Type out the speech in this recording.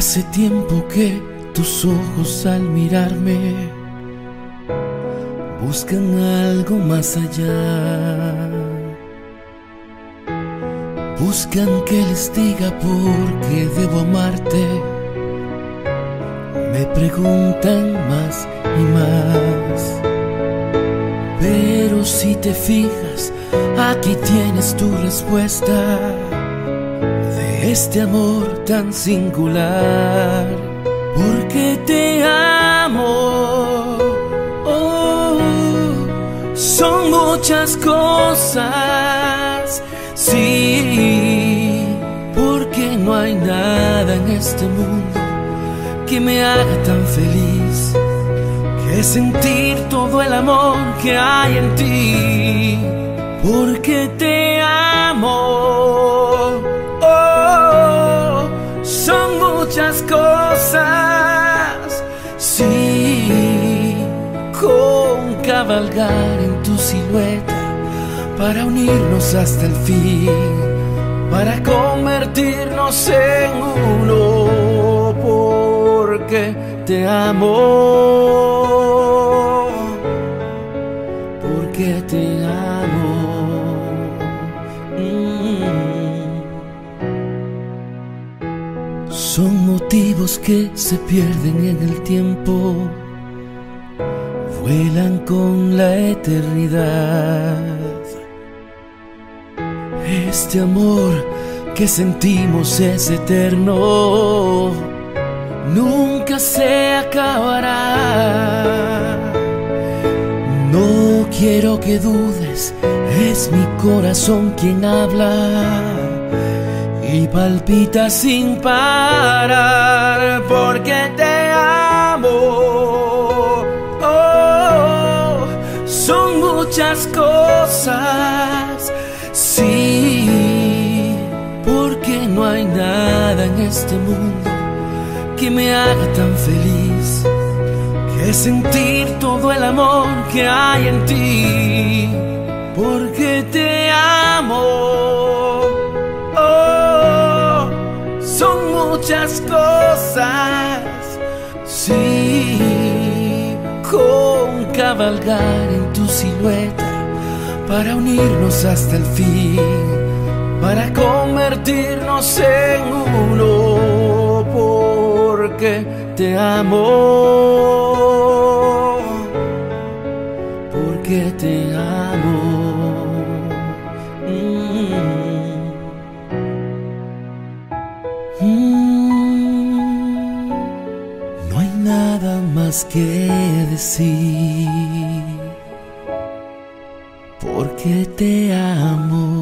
Hace tiempo que tus ojos al mirarme buscan algo más allá. Buscan que les diga por qué debo amarte. Me preguntan más y más. Pero si te fijas, aquí tienes tu respuesta este amor tan singular. Porque te amo. Oh, son muchas cosas. Sí, porque no hay nada en este mundo que me haga tan feliz que sentir todo el amor que hay en ti. Porque te amo. Cabalgar en tu silueta para unirnos hasta el fin, para convertirnos en uno, porque te amo, porque te amo. Mm. Son motivos que se pierden en el tiempo, vuelan con la eternidad. Este amor que sentimos es eterno, nunca se acabará. No quiero que dudes, es mi corazón quien habla y palpita sin parar porque te muchas cosas. Sí, porque no hay nada en este mundo que me haga tan feliz que sentir todo el amor que hay en ti. Porque te amo. Oh, son muchas cosas. Cabalgar en tu silueta para unirnos hasta el fin, para convertirnos en uno, porque te amo, porque te amo. Nada más que decir porque te amo.